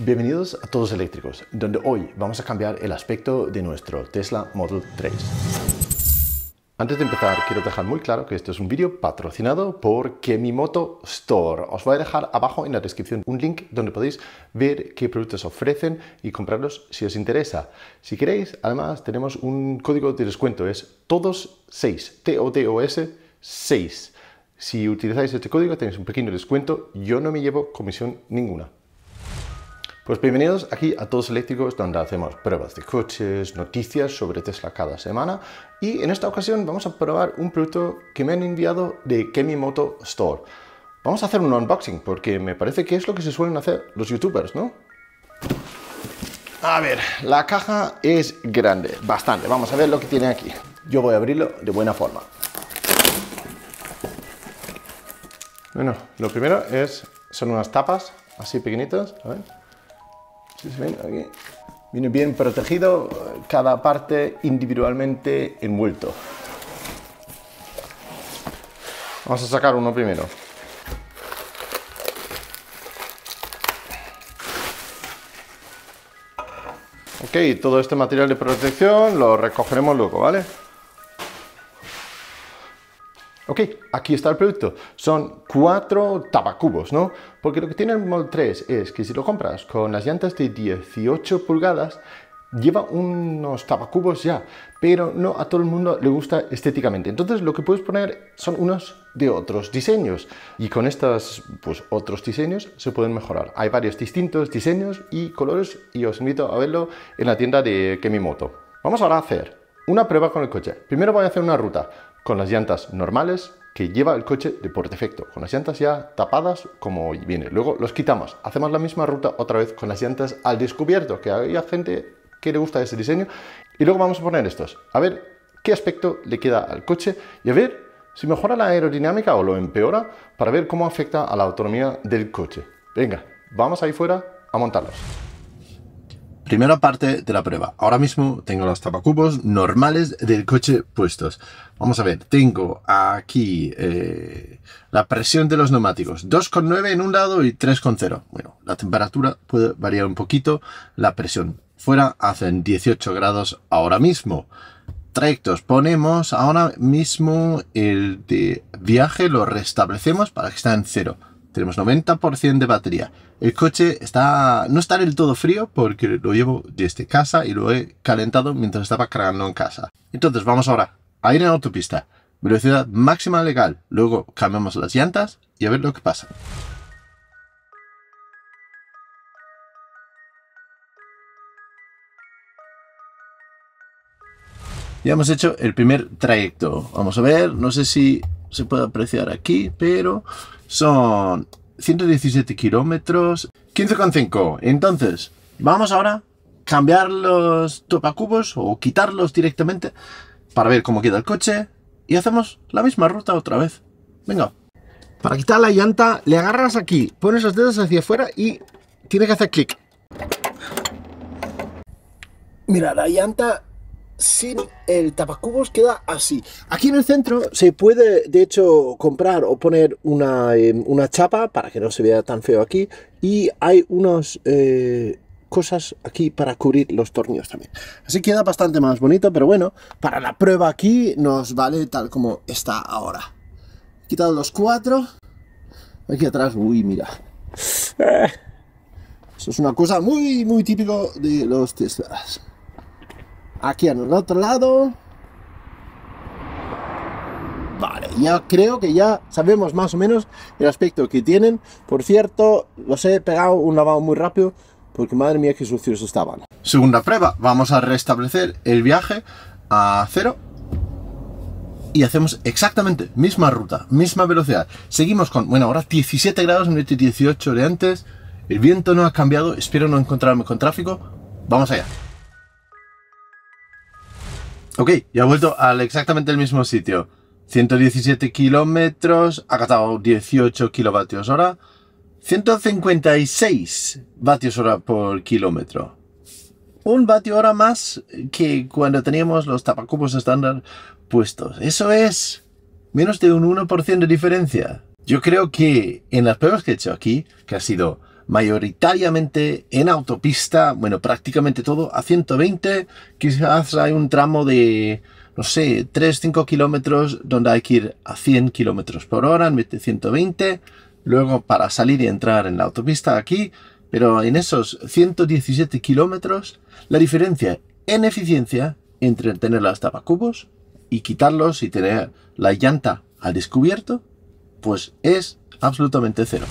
Bienvenidos a Todos Eléctricos, donde hoy vamos a cambiar el aspecto de nuestro Tesla Model 3. Antes de empezar, quiero dejar muy claro que este es un vídeo patrocinado por Kemimoto Store. Os voy a dejar abajo en la descripción un link donde podéis ver qué productos ofrecen y comprarlos si os interesa. Si queréis, además tenemos un código de descuento, es todos6, T-O-T-O-S 6. Si utilizáis este código tenéis un pequeño descuento, yo no me llevo comisión ninguna. Pues bienvenidos aquí a Todos Eléctricos, donde hacemos pruebas de coches, noticias sobre Tesla cada semana. Y en esta ocasión vamos a probar un producto que me han enviado de Kemimoto Store. Vamos a hacer un unboxing, porque me parece que es lo que se suelen hacer los youtubers, ¿no? A ver, la caja es grande, bastante. Vamos a ver lo que tiene aquí. Yo voy a abrirlo de buena forma. Bueno, lo primero es, son unas tapas así pequeñitas, a ver. Viene bien protegido, cada parte individualmente envuelto. Vamos a sacar uno primero. Ok, todo este material de protección lo recogeremos luego, ¿vale? Aquí está el producto. Son cuatro tabacubos, ¿no? Porque lo que tiene el Model 3 es que si lo compras con las llantas de 18 pulgadas, lleva unos tabacubos ya, pero no a todo el mundo le gusta estéticamente. Entonces lo que puedes poner son unos de otros diseños y con estos pues, otros diseños se pueden mejorar. Hay varios distintos diseños y colores y os invito a verlo en la tienda de Kemimoto. Vamos ahora a hacer una prueba con el coche. Primero voy a hacer una ruta con las llantas normales que lleva el coche de por defecto, con las llantas ya tapadas como viene. Luego los quitamos, hacemos la misma ruta otra vez con las llantas al descubierto, que hay gente que le gusta ese diseño. Y luego vamos a poner estos, a ver qué aspecto le queda al coche y a ver si mejora la aerodinámica o lo empeora para ver cómo afecta a la autonomía del coche. Venga, vamos ahí fuera a montarlos. Primera parte de la prueba. Ahora mismo tengo los tapacubos normales del coche puestos. Vamos a ver, tengo aquí eh, la presión de los neumáticos. 2,9 en un lado y 3,0. Bueno, la temperatura puede variar un poquito. La presión fuera hacen 18 grados ahora mismo. Trayectos, ponemos ahora mismo el de viaje, lo restablecemos para que esté en cero. Tenemos 90% de batería. El coche está, no está del todo frío porque lo llevo desde casa y lo he calentado mientras estaba cargando en casa. Entonces vamos ahora a ir en autopista. Velocidad máxima legal. Luego cambiamos las llantas y a ver lo que pasa. Ya hemos hecho el primer trayecto. Vamos a ver, no sé si se puede apreciar aquí, pero son 117 kilómetros, 15,5. Entonces, vamos ahora cambiar los topacubos o quitarlos directamente para ver cómo queda el coche y hacemos la misma ruta otra vez. Venga. Para quitar la llanta, le agarras aquí, pones los dedos hacia afuera y tiene que hacer clic. Mira, la llanta sin el tapacubos queda así. Aquí en el centro se puede, de hecho, comprar o poner una, eh, una chapa para que no se vea tan feo aquí. Y hay unas eh, cosas aquí para cubrir los tornillos también. Así queda bastante más bonito, pero bueno, para la prueba aquí nos vale tal como está ahora. Quitado los cuatro. Aquí atrás, uy, mira. Eh, eso es una cosa muy, muy típico de los Teslas. Aquí en el otro lado. Vale, ya creo que ya sabemos más o menos el aspecto que tienen. Por cierto, los he pegado un lavado muy rápido porque madre mía qué sucios estaban. Segunda prueba, vamos a restablecer el viaje a cero y hacemos exactamente misma ruta, misma velocidad. Seguimos con, bueno, ahora 17 grados en vez de 18 de antes. El viento no ha cambiado, espero no encontrarme con tráfico. Vamos allá. Ok, ya he vuelto al exactamente el mismo sitio. 117 kilómetros, ha gastado 18 kilovatios hora. 156 vatios hora por kilómetro. Un vatio hora más que cuando teníamos los tapacubos estándar puestos. Eso es menos de un 1% de diferencia. Yo creo que en las pruebas que he hecho aquí, que ha sido mayoritariamente en autopista, bueno, prácticamente todo a 120, quizás hay un tramo de, no sé, 3-5 kilómetros donde hay que ir a 100 kilómetros por hora en vez de 120, luego para salir y entrar en la autopista aquí, pero en esos 117 kilómetros, la diferencia en eficiencia entre tener las tapacubos y quitarlos y tener la llanta al descubierto, pues es absolutamente cero.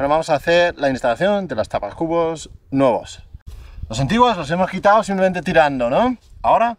Bueno, vamos a hacer la instalación de las tapacubos nuevos. Los antiguos los hemos quitado simplemente tirando, ¿no? Ahora,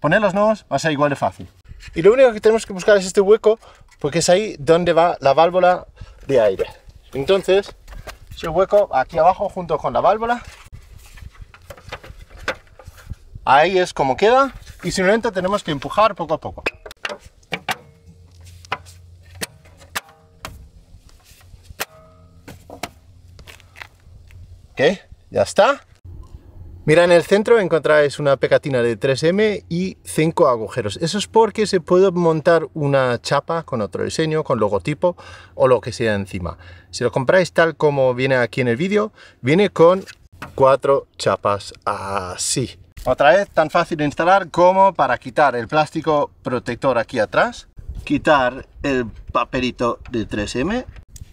poner los nuevos va a ser igual de fácil. Y lo único que tenemos que buscar es este hueco, porque es ahí donde va la válvula de aire. Entonces, ese hueco aquí abajo junto con la válvula. Ahí es como queda. Y simplemente tenemos que empujar poco a poco. Ya está. Mira, en el centro encontráis una pegatina de 3M y 5 agujeros. Eso es porque se puede montar una chapa con otro diseño, con logotipo o lo que sea encima. Si lo compráis tal como viene aquí en el vídeo, viene con cuatro chapas así. Otra vez, tan fácil de instalar como para quitar el plástico protector aquí atrás, quitar el papelito de 3M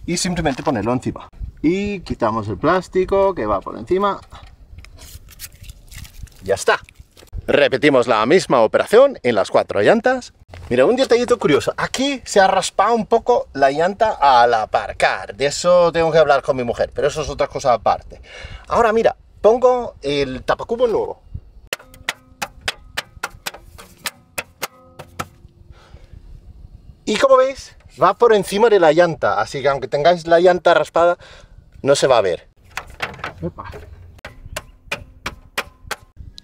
y simplemente ponerlo encima y quitamos el plástico que va por encima. Ya está. Repetimos la misma operación en las cuatro llantas. Mira, un detallito curioso. Aquí se ha raspado un poco la llanta al aparcar. De eso tengo que hablar con mi mujer, pero eso es otra cosa aparte. Ahora mira, pongo el tapacubo nuevo. Y como veis, va por encima de la llanta, así que aunque tengáis la llanta raspada, no se va a ver.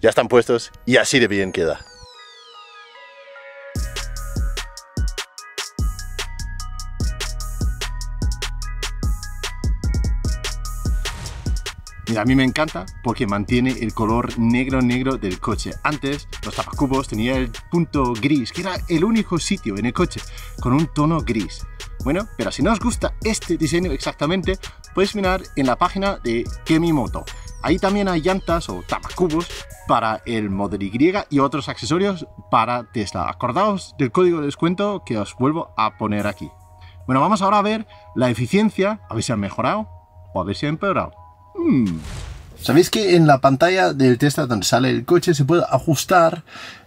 Ya están puestos y así de bien queda. A mí me encanta porque mantiene el color negro negro del coche. Antes los tapacubos tenían el punto gris, que era el único sitio en el coche con un tono gris. Bueno, pero si no os gusta este diseño exactamente, puedes mirar en la página de Kemimoto. Ahí también hay llantas o tapacubos para el Model Y y otros accesorios para Tesla. Acordaos del código de descuento que os vuelvo a poner aquí. Bueno, vamos ahora a ver la eficiencia, a ver si ha mejorado o a ver si ha empeorado. Hmm. ¿Sabéis que en la pantalla del Tesla donde sale el coche se puede ajustar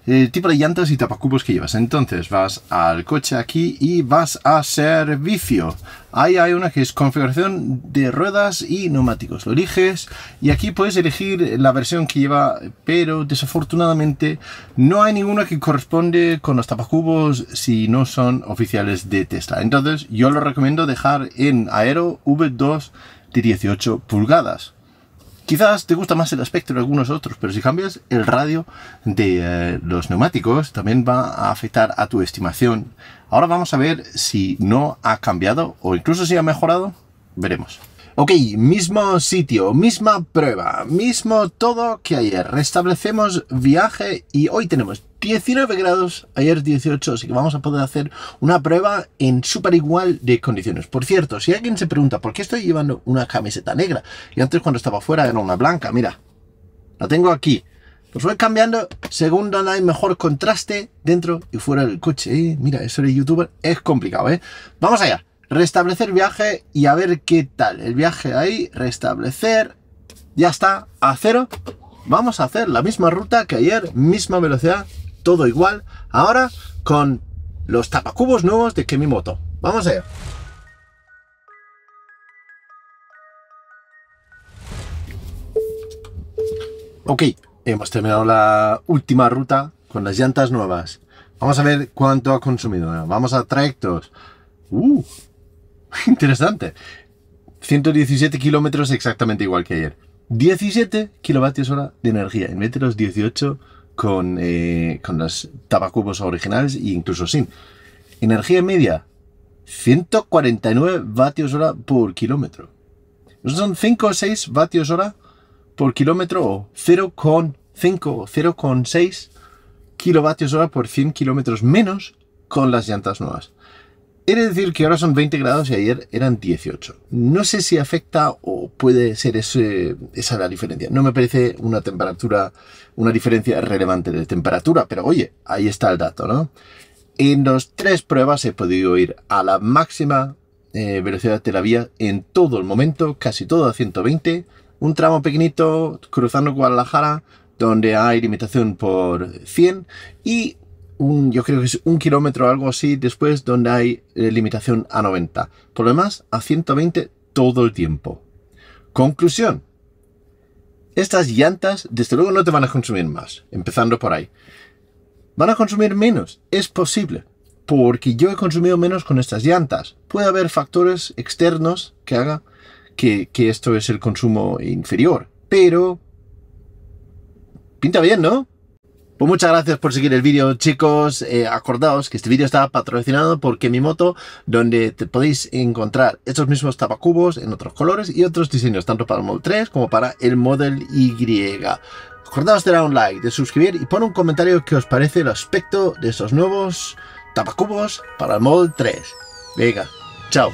el tipo de llantas y tapacubos que llevas? Entonces vas al coche aquí y vas a servicio. Ahí hay una que es configuración de ruedas y neumáticos. Lo eliges y aquí puedes elegir la versión que lleva, pero desafortunadamente no hay ninguna que corresponde con los tapacubos si no son oficiales de Tesla. Entonces yo lo recomiendo dejar en Aero V2 de 18 pulgadas. Quizás te gusta más el aspecto de algunos otros, pero si cambias el radio de eh, los neumáticos, también va a afectar a tu estimación. Ahora vamos a ver si no ha cambiado o incluso si ha mejorado. Veremos. Ok, mismo sitio, misma prueba, mismo todo que ayer. Restablecemos viaje y hoy tenemos 19 grados, ayer 18, así que vamos a poder hacer una prueba en súper igual de condiciones. Por cierto, si alguien se pregunta por qué estoy llevando una camiseta negra y antes cuando estaba fuera era una blanca, mira, la tengo aquí. Los voy cambiando según donde hay mejor contraste dentro y fuera del coche. ¿eh? Mira, eso de youtuber es complicado, ¿eh? Vamos allá restablecer viaje y a ver qué tal. El viaje ahí, restablecer, ya está, a cero. Vamos a hacer la misma ruta que ayer, misma velocidad, todo igual. Ahora con los tapacubos nuevos de Kemimoto. Vamos allá. Ok, hemos terminado la última ruta con las llantas nuevas. Vamos a ver cuánto ha consumido. Vamos a trayectos. Uh, Interesante. 117 kilómetros exactamente igual que ayer. 17 kilovatios hora de energía en vez de los 18 con, eh, con los tabacubos originales e incluso sin. Energía media, 149 vatios hora por kilómetro. son 5 o 6 vatios hora por kilómetro o 0,5 o 0,6 kilovatios hora por 100 kilómetros menos con las llantas nuevas. He de decir que ahora son 20 grados y ayer eran 18. No sé si afecta o puede ser esa la diferencia. No me parece una temperatura, una diferencia relevante de temperatura, pero oye, ahí está el dato, ¿no? En las tres pruebas he podido ir a la máxima eh, velocidad de la vía en todo el momento, casi todo a 120. Un tramo pequeñito cruzando Guadalajara, donde hay limitación por 100 y yo creo que es un kilómetro o algo así después donde hay eh, limitación a 90. Por lo demás, a 120 todo el tiempo. Conclusión. Estas llantas, desde luego, no te van a consumir más, empezando por ahí. ¿Van a consumir menos? Es posible, porque yo he consumido menos con estas llantas. Puede haber factores externos que hagan que, que esto es el consumo inferior, pero... Pinta bien, ¿no? Pues muchas gracias por seguir el vídeo, chicos. Eh, acordaos que este vídeo está patrocinado por Kemimoto, donde te podéis encontrar estos mismos tapacubos en otros colores y otros diseños, tanto para el Model 3 como para el Model Y. Acordaos de dar un like, de suscribir y poner un comentario que os parece el aspecto de estos nuevos tapacubos para el Model 3. Venga, chao.